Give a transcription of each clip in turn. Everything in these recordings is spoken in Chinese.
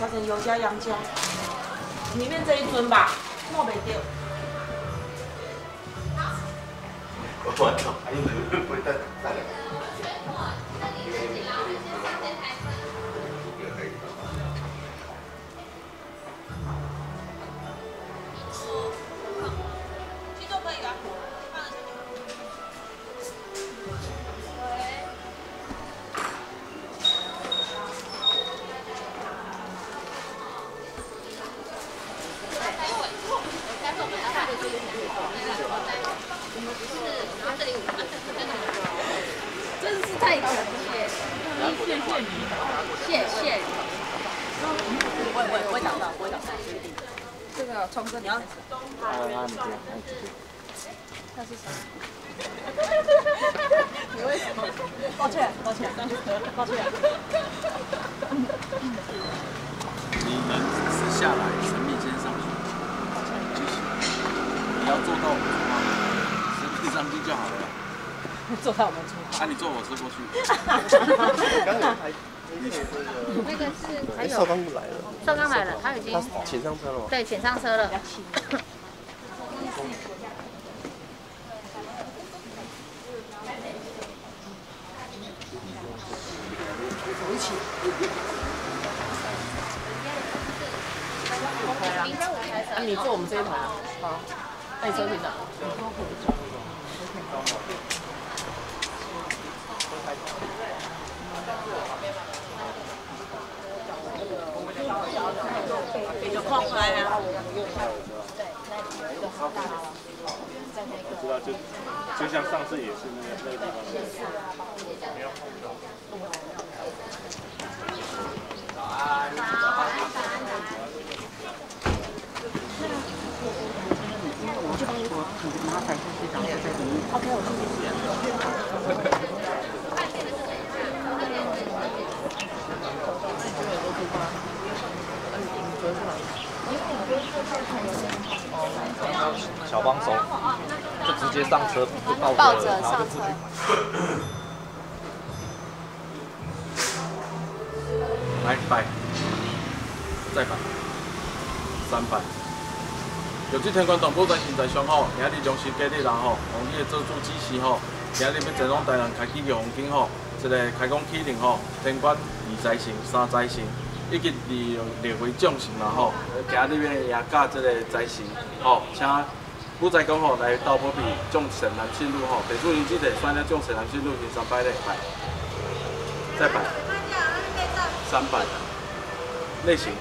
调成油加杨椒，里面这一尊吧，莫没掉。我操，还有人会带带来。谢，谢。谢你，谢谢。你。我我我会找到，我会找到。这个聪哥，你要。他是谁？你为什么？抱歉，抱歉，抱歉。你人是下来，神秘先上去，就行。你要做到我们出发，神秘上去就好了。坐在我们厨房。啊，你坐我车过去。那个是还有少刚来了，少刚来了，他已经他请上车了吗？对请上车了。那 你坐我们这一排啊？好，那你车停哪？你就空来啊！知道，就就像上次也是那个那个地方，没有碰到。小帮手就直接上车，就抱抱着上车就出去。来摆，再摆，三摆。由这天官党部在现在上好，今日将新家的人吼，用你的做主指示吼，今日要前往台南开启个风景吼，一个开工启令吼，天官二财神、三财神，已经利用列为众神啦吼，今日要也教这个财神吼，请古财公吼来到保庇众神南信路吼，地主因即个选了众神南信路第三摆咧摆，再摆，三百，类型。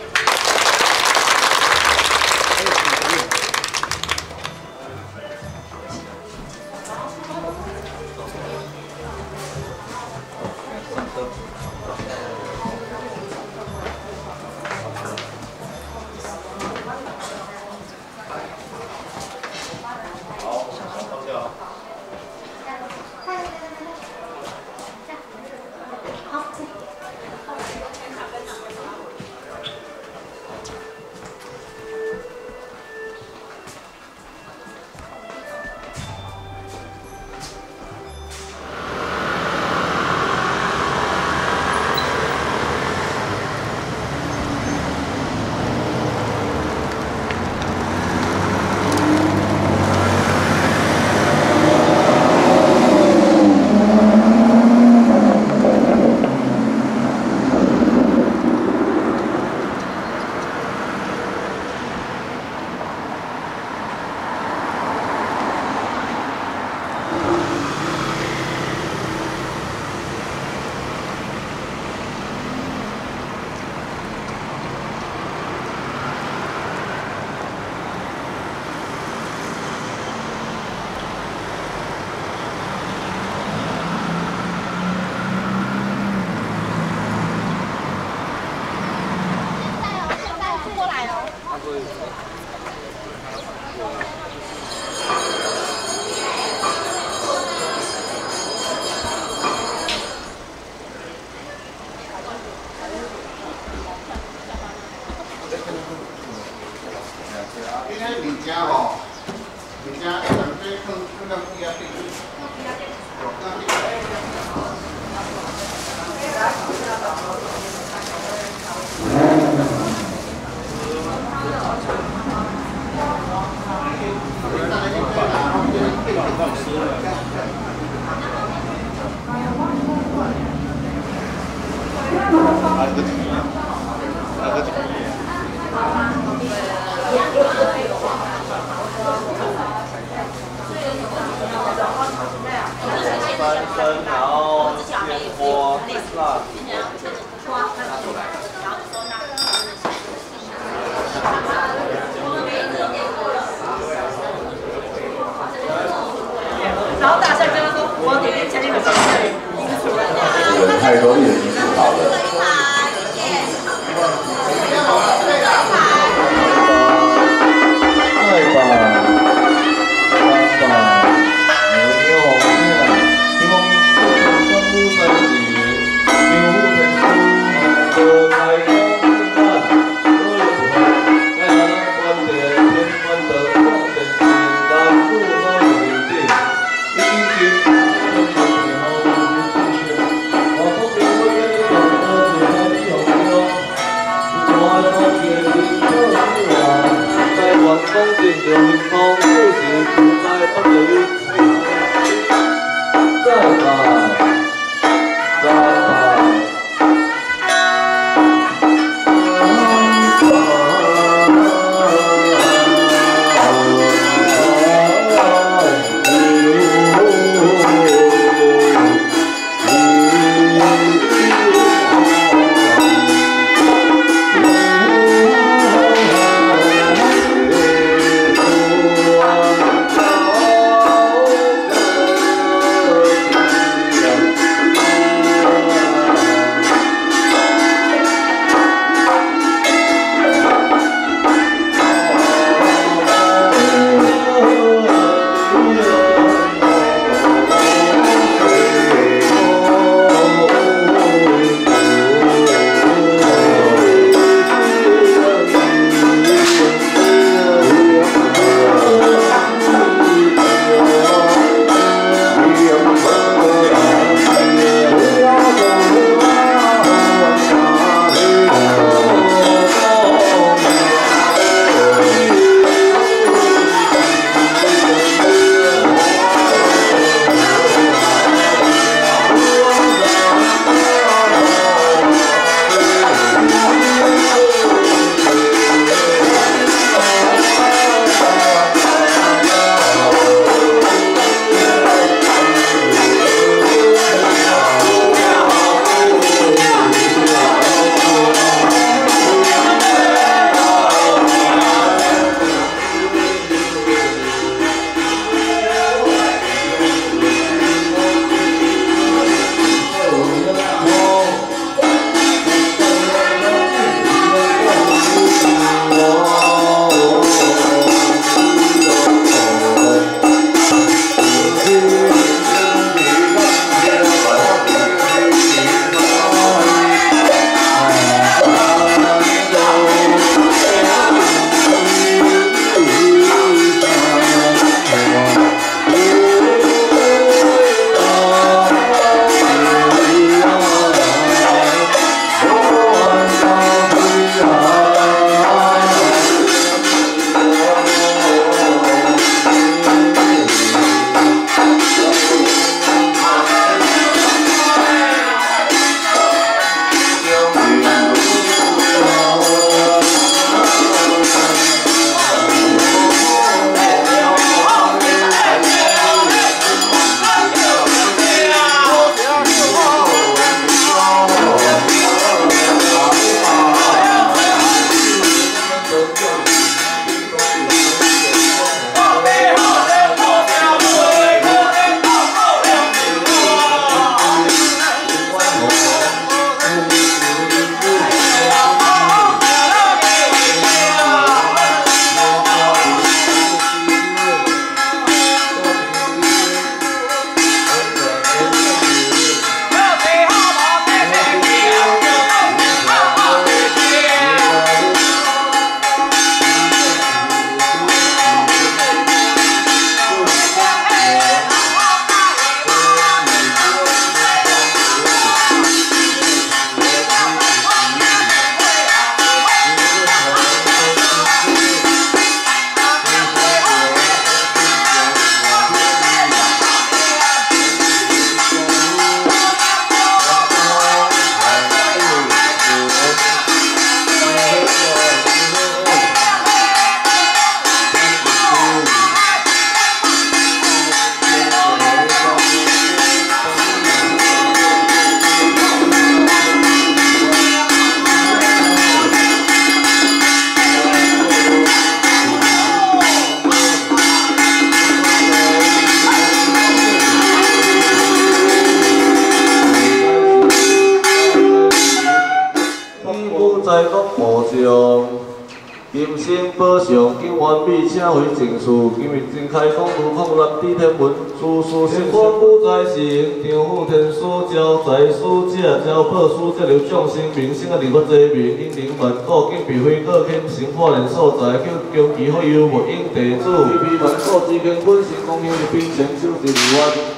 美，请回正事。今日正开讲如空南地天文，诸事成官不在身，丈夫天所交在书者，交保书者留众生民生啊！离我济面，因灵万古，敬必非过欠生破烂所在，叫将其好友莫应地主。批批万古之间，本身公兄的兵权手是离我。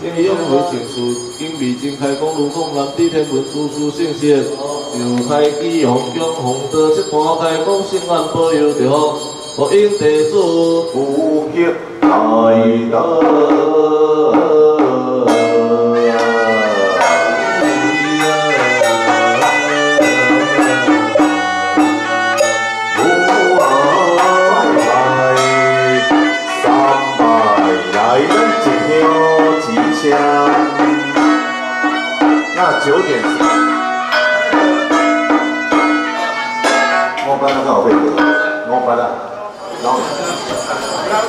今日用回情书，今未正开讲如空南地天文，诸事圣贤，就开基红江红德，七半开讲圣安保佑着，福应地主福气大德。那九点，我班那个好配合，我班的，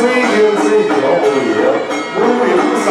水平水调无聊，无名三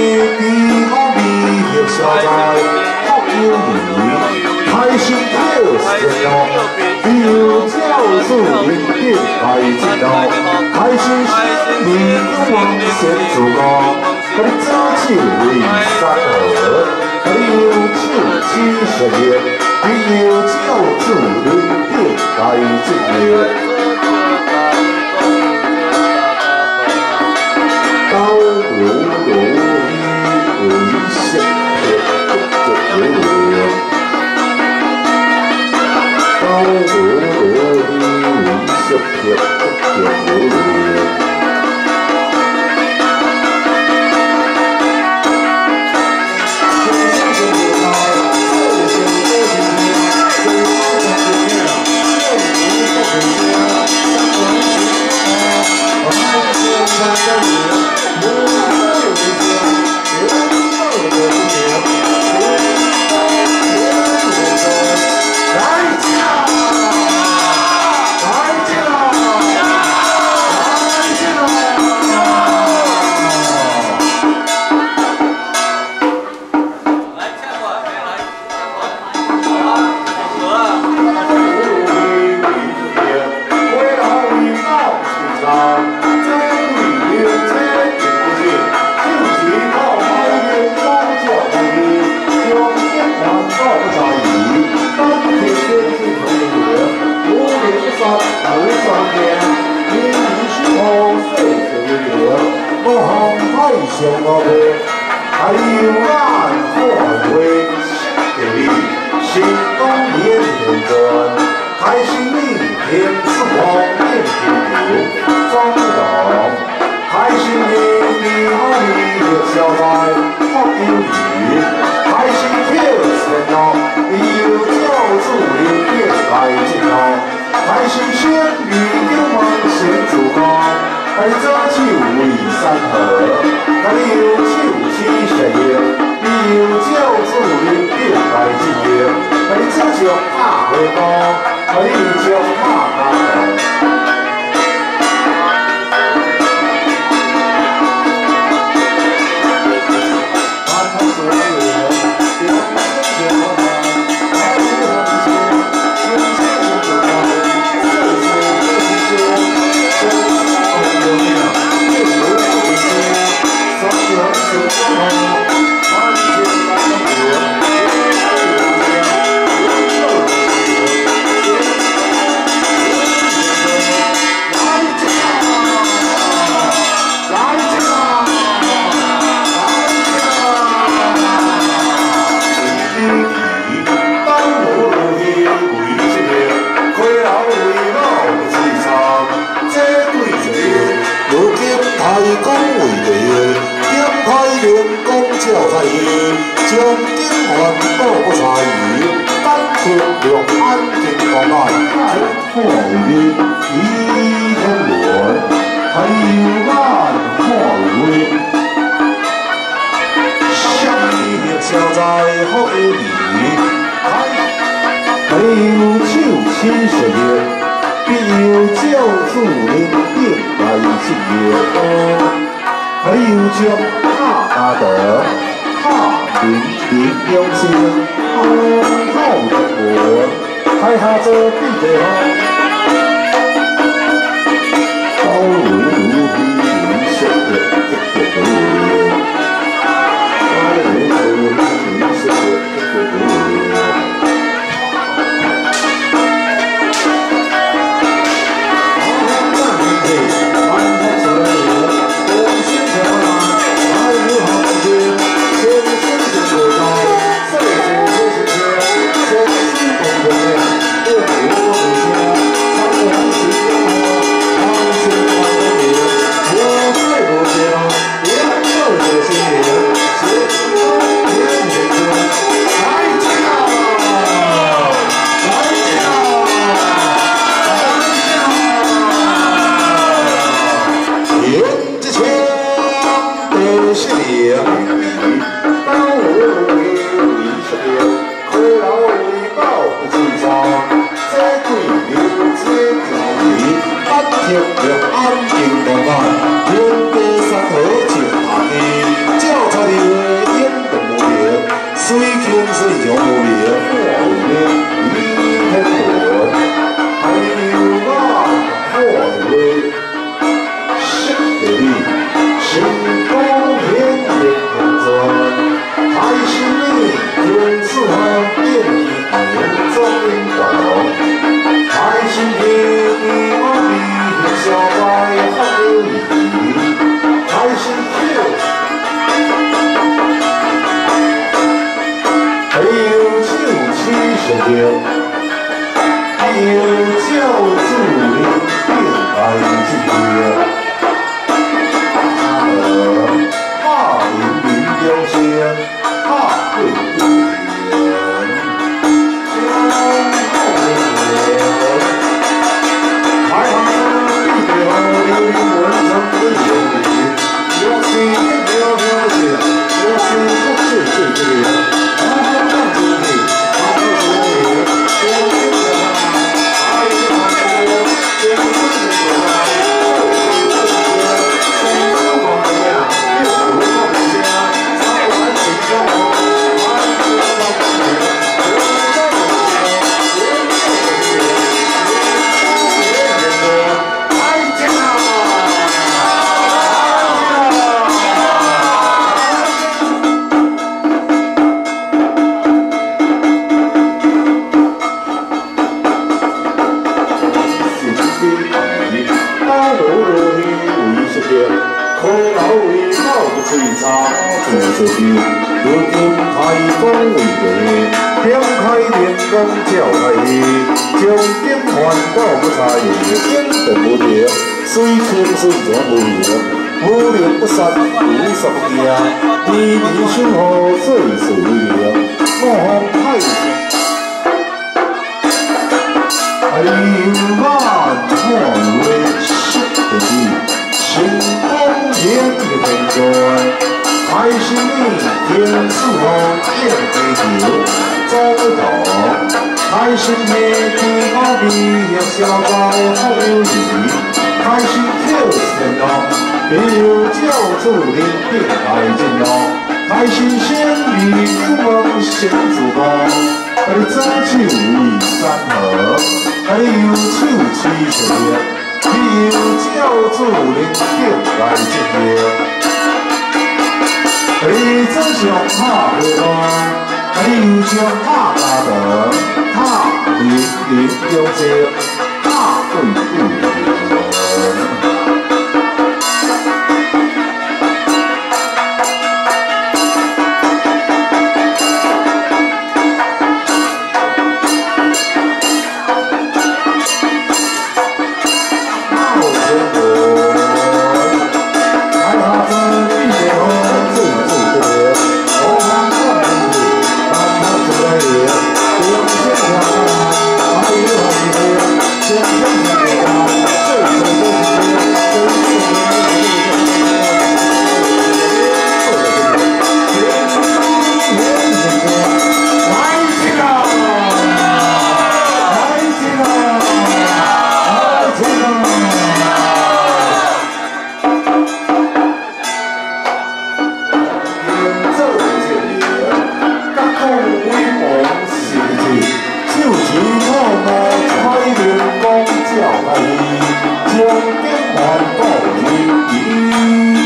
心天地我美丽消灾，福有你，开心又是哦。有教主引领来进道，开心生命往前走高。甲你左手为三河，甲你右手持石叶，你有教主引领来进道。高有救助你。山有十件，年年春雨最水灵，我方太平。哎呦，万年未失的你，心中念的天转，还是你天赐我天地久，走不倒。还是你的好比呀，小宝好友谊，还是天赐的。并有教主领兵来进攻，开心仙女出门献祝福，还得手起三山河，还得有酒七十年，并有教主领兵来进攻，还得手向大河湾，还得有向大大的大林林有些大动。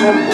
simple.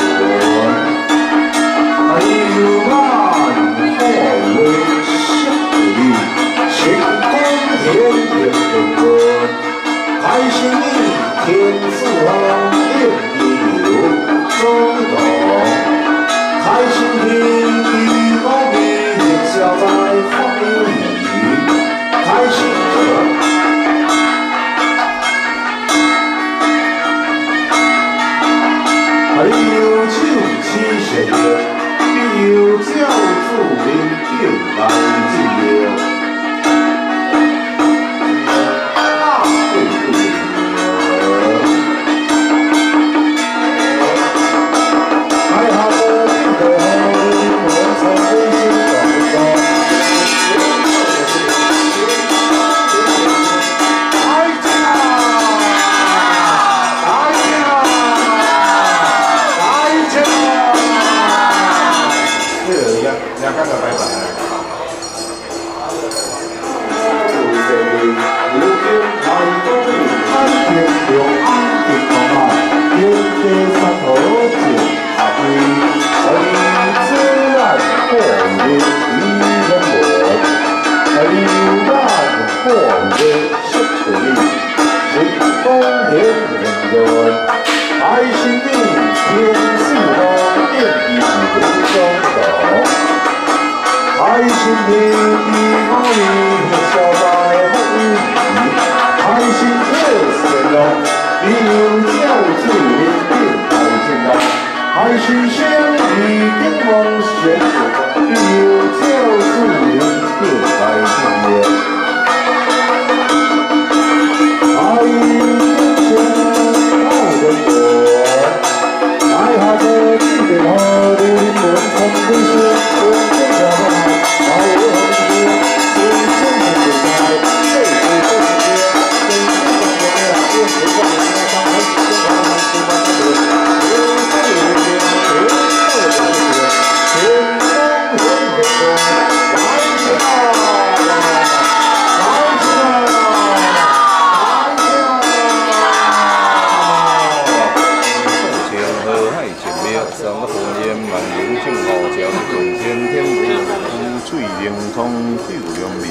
水灵通水良民，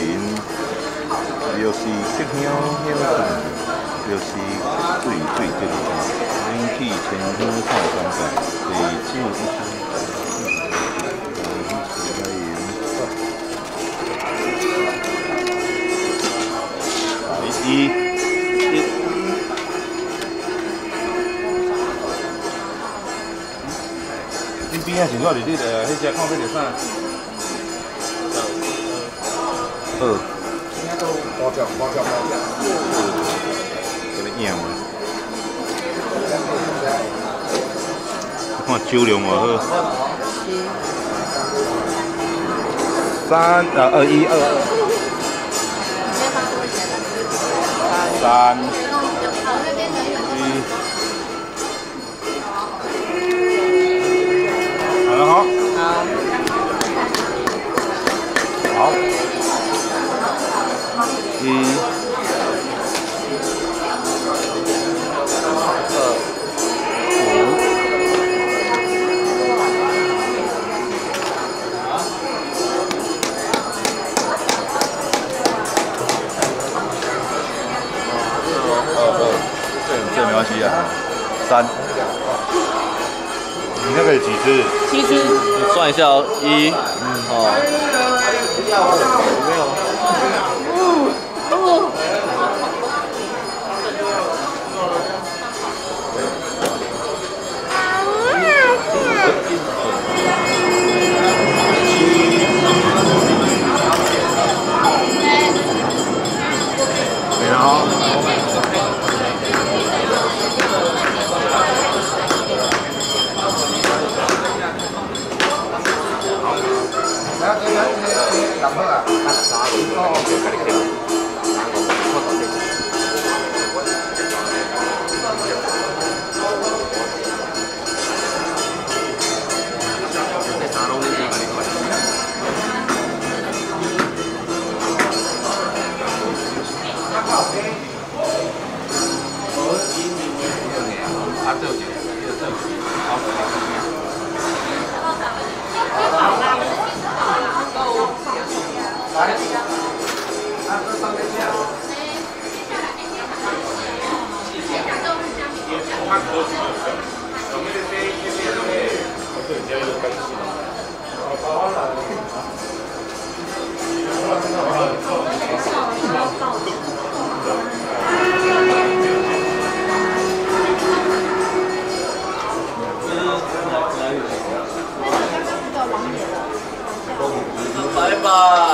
又是吉祥祥款，又是水水吉祥，人气千香太三界，水静一生。一一。恁边仔是我伫你个迄只看迄个啥？二。包饺包饺包饺。这个样。看酒量偌好。三呃二一二二。三。三。你那个有几只？七只，你算一下哦，一，哦，没拜拜，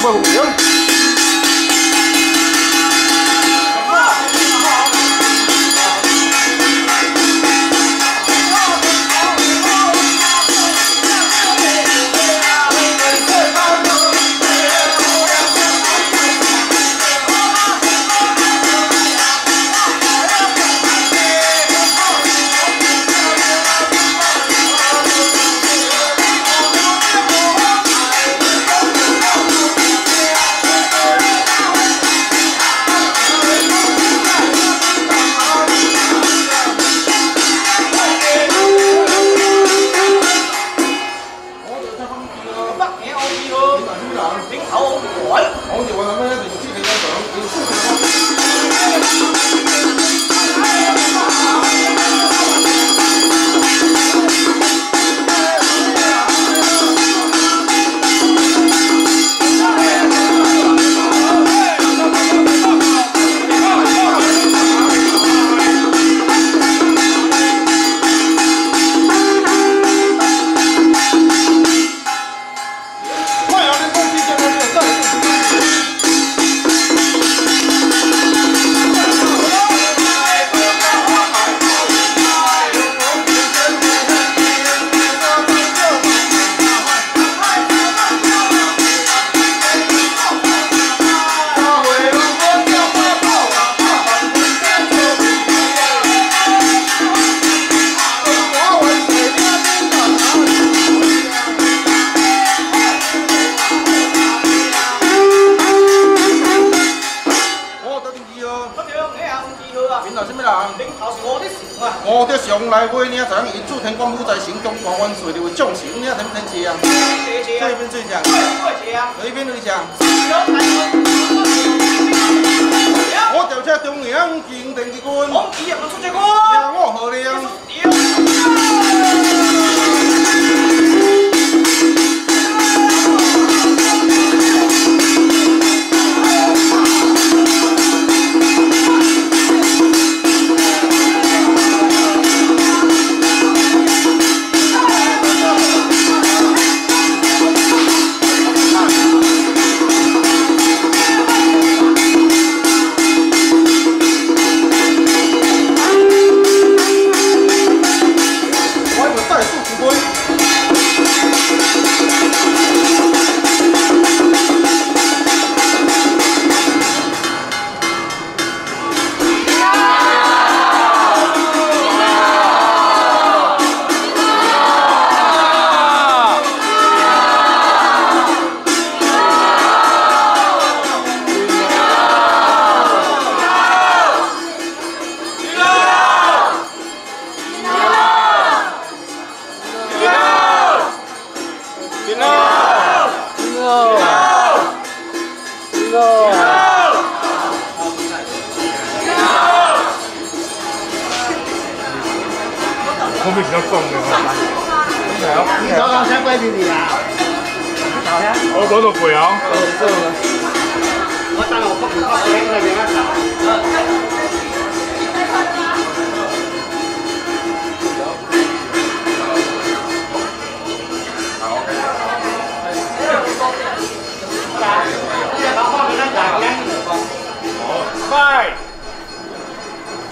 people young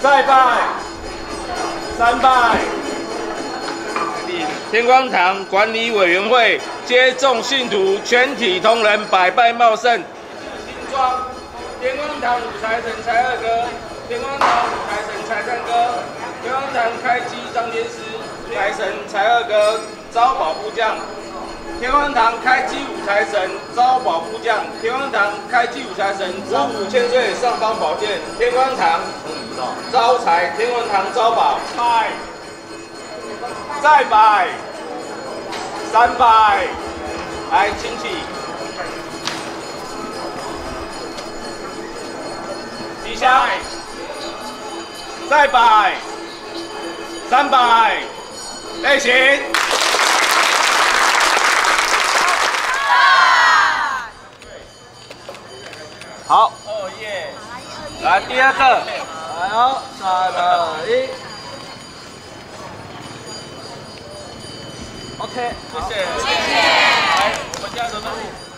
再拜三拜。天光堂管理委员会接众信徒全体同仁百拜茂盛。装天光堂五财神财二哥天光堂五财神财三哥天光堂开机张天师财神财二哥招保护将。天官堂开机五财神招宝部将。天官堂开机五财神五五千岁上方宝剑。天官堂招财，天官堂招宝。拜，再拜，三拜，来亲戚。吉祥，再摆，三百，类型。好，哦耶！来第二个，来哦，三二一，OK，谢谢，谢谢。来，我们第二个任务。